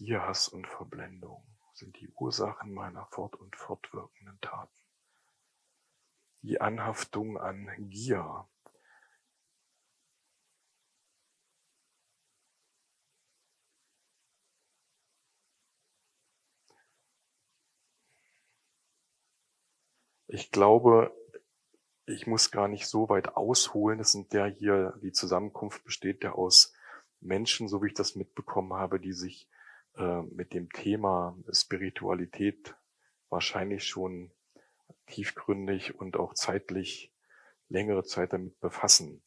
Gier, Hass und Verblendung sind die Ursachen meiner fort- und fortwirkenden Taten. Die Anhaftung an Gier Ich glaube, ich muss gar nicht so weit ausholen. Es sind ja hier, die Zusammenkunft besteht ja aus Menschen, so wie ich das mitbekommen habe, die sich äh, mit dem Thema Spiritualität wahrscheinlich schon tiefgründig und auch zeitlich längere Zeit damit befassen.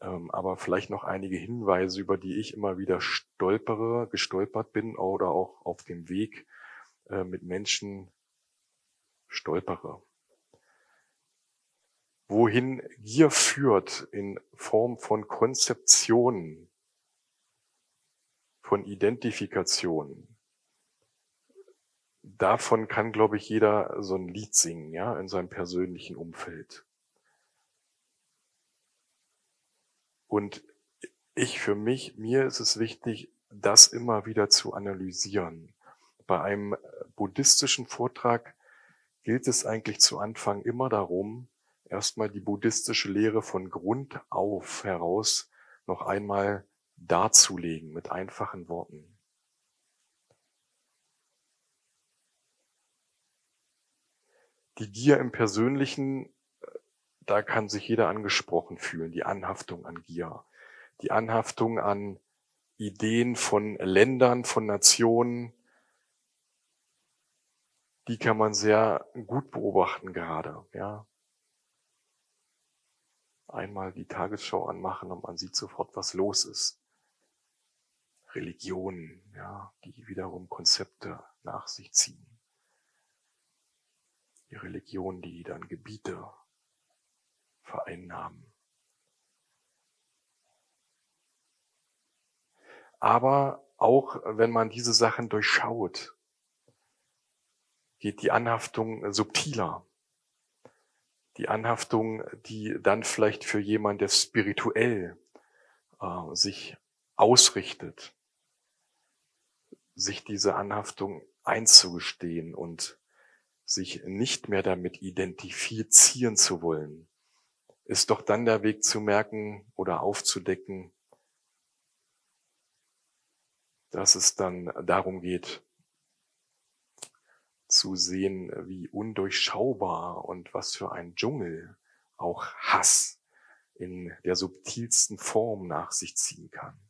Ähm, aber vielleicht noch einige Hinweise, über die ich immer wieder stolpere, gestolpert bin oder auch auf dem Weg äh, mit Menschen stolpere wohin Gier führt in Form von Konzeptionen, von Identifikation. Davon kann, glaube ich, jeder so ein Lied singen, ja, in seinem persönlichen Umfeld. Und ich für mich, mir ist es wichtig, das immer wieder zu analysieren. Bei einem buddhistischen Vortrag gilt es eigentlich zu Anfang immer darum, erstmal die buddhistische Lehre von Grund auf heraus noch einmal darzulegen mit einfachen Worten. Die Gier im Persönlichen, da kann sich jeder angesprochen fühlen, die Anhaftung an Gier, die Anhaftung an Ideen von Ländern, von Nationen, die kann man sehr gut beobachten gerade, ja einmal die Tagesschau anmachen und man sieht sofort, was los ist. Religionen, ja, die wiederum Konzepte nach sich ziehen. Die Religion, die dann Gebiete vereinnahmen. Aber auch wenn man diese Sachen durchschaut, geht die Anhaftung subtiler die Anhaftung, die dann vielleicht für jemand, der spirituell äh, sich ausrichtet, sich diese Anhaftung einzugestehen und sich nicht mehr damit identifizieren zu wollen, ist doch dann der Weg zu merken oder aufzudecken, dass es dann darum geht, zu sehen, wie undurchschaubar und was für ein Dschungel auch Hass in der subtilsten Form nach sich ziehen kann.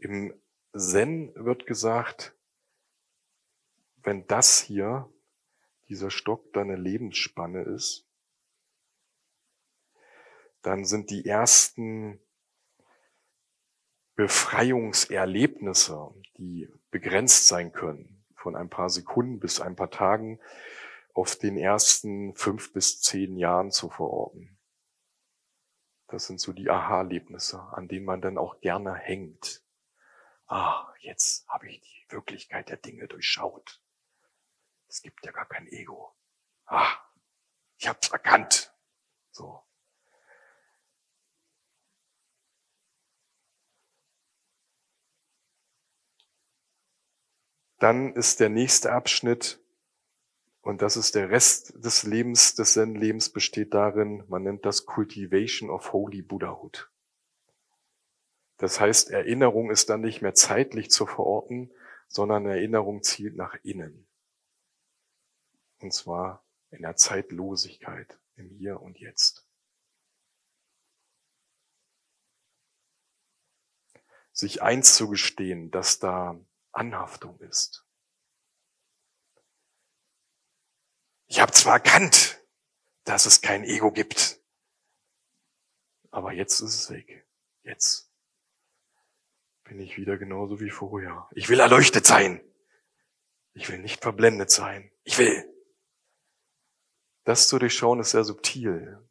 Im Zen wird gesagt, wenn das hier, dieser Stock, deine Lebensspanne ist, dann sind die ersten Befreiungserlebnisse, die begrenzt sein können, von ein paar Sekunden bis ein paar Tagen, auf den ersten fünf bis zehn Jahren zu verorten. Das sind so die Aha-Erlebnisse, an denen man dann auch gerne hängt. Ah, jetzt habe ich die Wirklichkeit der Dinge durchschaut. Es gibt ja gar kein Ego. Ah, ich habe es erkannt. So. Dann ist der nächste Abschnitt, und das ist der Rest des Lebens, des Zen-Lebens besteht darin, man nennt das Cultivation of Holy Buddhahood. Das heißt, Erinnerung ist dann nicht mehr zeitlich zu verorten, sondern Erinnerung zielt nach innen. Und zwar in der Zeitlosigkeit, im Hier und Jetzt. Sich einzugestehen, dass da Anhaftung ist. Ich habe zwar erkannt, dass es kein Ego gibt, aber jetzt ist es weg. Jetzt bin ich wieder genauso wie vorher. Ich will erleuchtet sein. Ich will nicht verblendet sein. Ich will. Das zu durchschauen ist sehr subtil.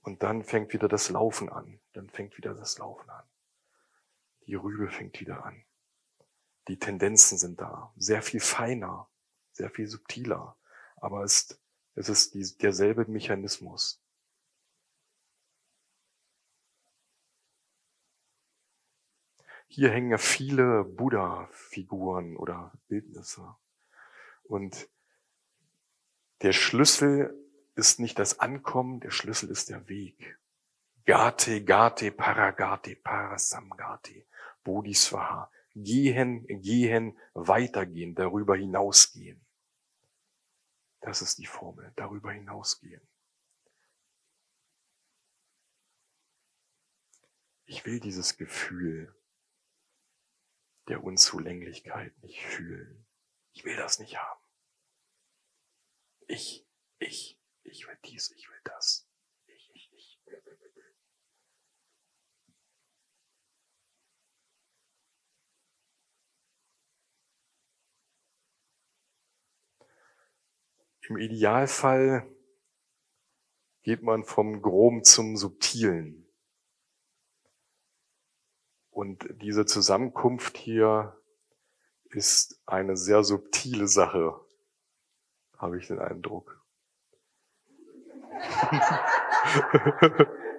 Und dann fängt wieder das Laufen an. Dann fängt wieder das Laufen an. Die Rübe fängt wieder an. Die Tendenzen sind da, sehr viel feiner, sehr viel subtiler, aber es ist, derselbe Mechanismus. Hier hängen ja viele Buddha-Figuren oder Bildnisse. Und der Schlüssel ist nicht das Ankommen, der Schlüssel ist der Weg. Gate, Gate, Paragate, Parasamgate, Bodhisvaha. Gehen, gehen, weitergehen, darüber hinausgehen. Das ist die Formel, darüber hinausgehen. Ich will dieses Gefühl der Unzulänglichkeit nicht fühlen. Ich will das nicht haben. Ich, ich, ich will dies, ich will das. Ich, ich, ich. Im Idealfall geht man vom Groben zum Subtilen. Und diese Zusammenkunft hier ist eine sehr subtile Sache, habe ich den Eindruck.